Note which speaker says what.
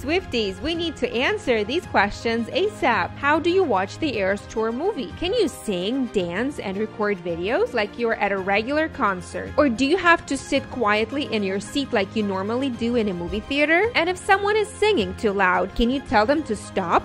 Speaker 1: Swifties, we need to answer these questions ASAP. How do you watch the Eras Tour movie? Can you sing, dance, and record videos like you're at a regular concert? Or do you have to sit quietly in your seat like you normally do in a movie theater? And if someone is singing too loud, can you tell them to stop?